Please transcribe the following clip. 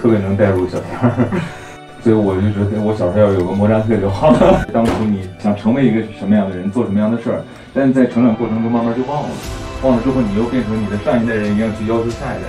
特别能带入小天儿，所以我就觉得我小时候要有个莫扎特就好了。当初你想成为一个什么样的人，做什么样的事儿，但是在成长过程中慢慢就忘了，忘了之后你又变成你的上一代人一样去要求下一代。